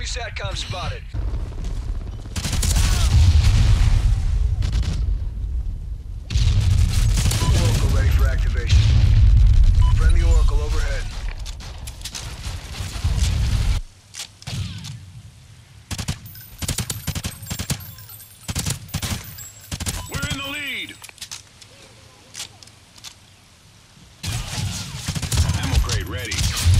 Enemy SATCOM spotted. Oracle ready for activation. Friendly Oracle overhead. We're in the lead. Ready.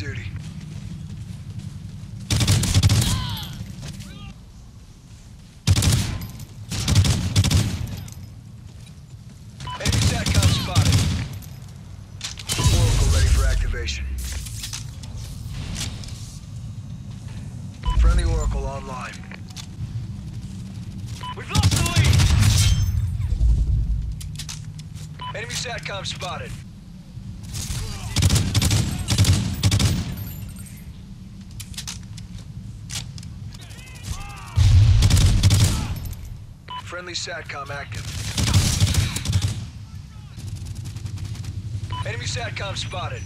duty. Enemy SATCOM spotted. Oracle ready for activation. Friendly Oracle online. We've lost the lead! Enemy SATCOM spotted. Friendly SATCOM active. Enemy SATCOM spotted.